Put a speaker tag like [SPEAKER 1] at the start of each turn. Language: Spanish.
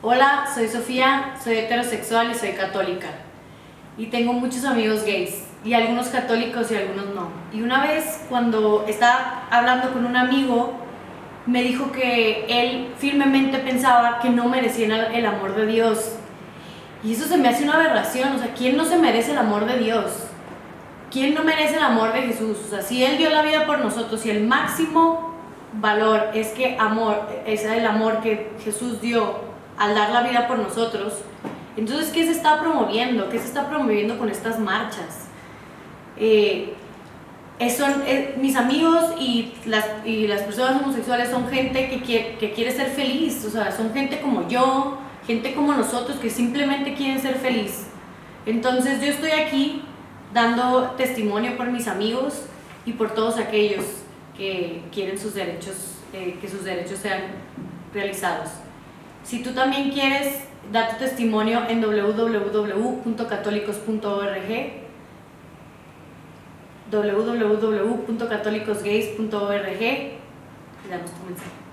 [SPEAKER 1] Hola, soy Sofía, soy heterosexual y soy católica. Y tengo muchos amigos gays, y algunos católicos y algunos no. Y una vez cuando estaba hablando con un amigo, me dijo que él firmemente pensaba que no merecían el amor de Dios. Y eso se me hace una aberración, o sea, ¿quién no se merece el amor de Dios? ¿Quién no merece el amor de Jesús? O sea, si Él dio la vida por nosotros y el máximo valor es que amor, es el amor que Jesús dio al dar la vida por nosotros, entonces, ¿qué se está promoviendo? ¿Qué se está promoviendo con estas marchas? Eh, son, eh, mis amigos y las, y las personas homosexuales son gente que quiere, que quiere ser feliz, o sea, son gente como yo, gente como nosotros que simplemente quieren ser feliz. Entonces yo estoy aquí dando testimonio por mis amigos y por todos aquellos que quieren sus derechos, eh, que sus derechos sean realizados. Si tú también quieres dar tu testimonio en www.católicos.org www.católicosgays.org y damos tu mensaje.